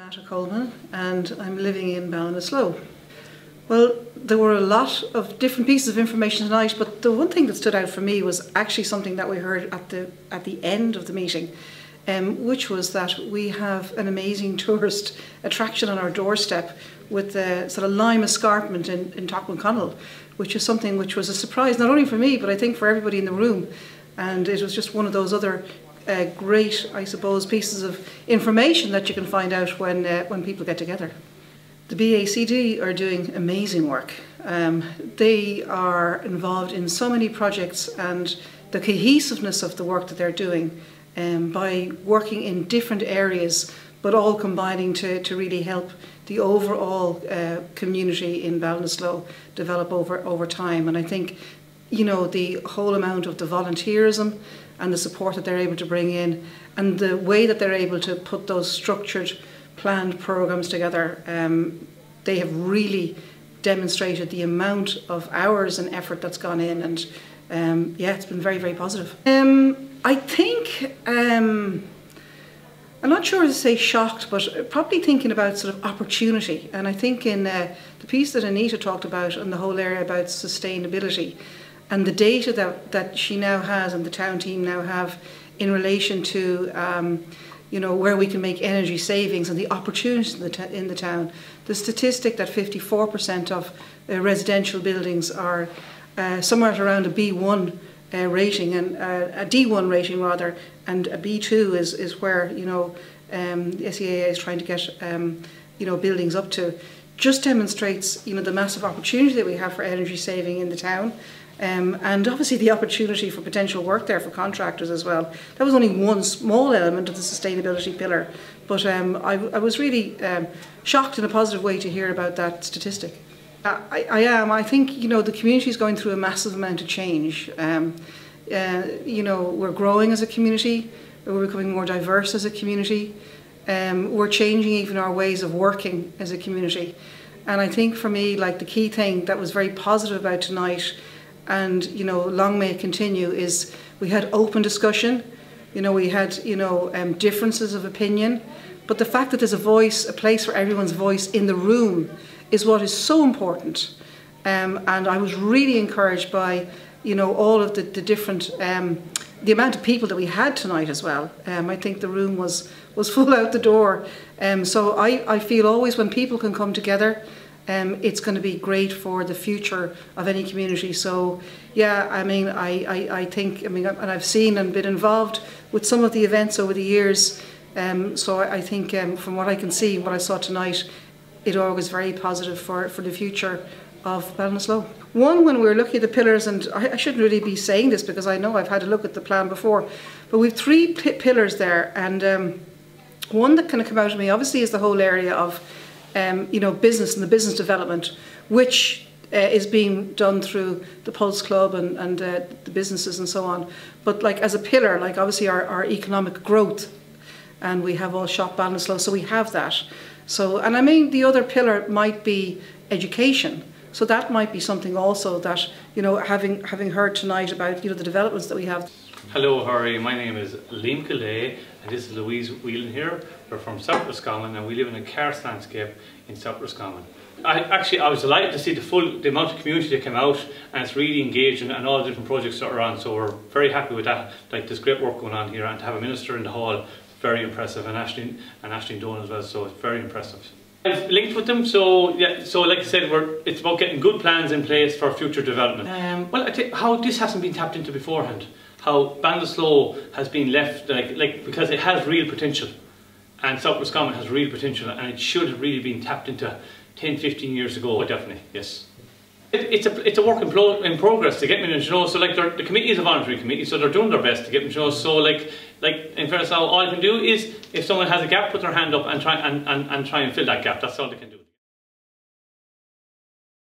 Renata Coleman and I'm living in Ballinasloe. Well, there were a lot of different pieces of information tonight, but the one thing that stood out for me was actually something that we heard at the at the end of the meeting, um, which was that we have an amazing tourist attraction on our doorstep with the sort of lime escarpment in, in Taughmaconnell, which is something which was a surprise not only for me, but I think for everybody in the room. And it was just one of those other uh, great, I suppose, pieces of information that you can find out when, uh, when people get together. The BACD are doing amazing work. Um, they are involved in so many projects and the cohesiveness of the work that they're doing um, by working in different areas but all combining to, to really help the overall uh, community in Ballinasloe develop over, over time. And I think, you know, the whole amount of the volunteerism and the support that they're able to bring in and the way that they're able to put those structured planned programs together um, they have really demonstrated the amount of hours and effort that's gone in and um, yeah it's been very very positive. Um, I think um, I'm not sure to say shocked but probably thinking about sort of opportunity. And I think in uh, the piece that Anita talked about and the whole area about sustainability and the data that, that she now has and the town team now have in relation to um, you know where we can make energy savings and the opportunities in the, in the town. The statistic that 54% of uh, residential buildings are uh, somewhere around a B1 uh, rating and uh, a D1 rating rather, and a B2 is is where you know um, the SEAI is trying to get um, you know buildings up to. Just demonstrates you know the massive opportunity that we have for energy saving in the town. Um, and obviously the opportunity for potential work there for contractors as well. That was only one small element of the sustainability pillar, but um, I, I, was really um, shocked in a positive way to hear about that statistic. I, I, am. I think you know the community is going through a massive amount of change. Um, uh, you know we're growing as a community. We're becoming more diverse as a community. Um, we're changing even our ways of working as a community. And I think for me, like the key thing that was very positive about tonight and you know long may it continue is we had open discussion. You know we had you know um, differences of opinion. But the fact that there's a voice a place for everyone's voice in the room is what is so important. Um, and I was really encouraged by you know all of the, the different um, the amount of people that we had tonight as well um, I think the room was was full out the door um, so I, I feel always when people can come together um, it's going to be great for the future of any community. So, yeah, I mean, I, I, I think, I mean, and I've seen and been involved with some of the events over the years. Um, so I think um, from what I can see, what I saw tonight, it all was very positive for, for the future of Ballinasloe. One, when we were looking at the pillars, and I, I, shouldn't really be saying this because I know I've had a look at the plan before, but we've three pillars there, and um, one that kind of come out of me obviously is the whole area of um, you know, business and the business development, which uh, is being done through the Pulse Club and, and uh, the businesses and so on. But like as a pillar, like obviously our, our economic growth, and we have all shop Ballinasloe, so we have that. So, and I mean the other pillar might be education. So that might be something also that, you know, having having heard tonight about, you know, the developments that we have. Hello, you? My name is Liam Kildea and this is Louise Whelan here. We're from South Roscommon and we live in a karst landscape in South Roscommon. I, actually, I was delighted to see the full the amount of community that came out and it's really engaging and all the different projects that are on. So we're very happy with that. Like there's great work going on here and to have a minister in the hall, very impressive and Aisling and Aisling Dolan as well. So it's very impressive. I've linked with them, so yeah. So like I said, we're it's about getting good plans in place for future development. Um, well, I how this hasn't been tapped into beforehand how Ballinasloe has been left, like, like because it has real potential. And South Roscommon has real potential and it should have really been tapped into 10, 15 years ago, definitely, yes. It, it's, a, it's a work in, pro, in progress to get me to know, so like the committee is a voluntary committee, so they're doing their best to get me to know, so like, like in fairness all I can do is, if someone has a gap, put their hand up and try and, and, and try and fill that gap, that's all they can do.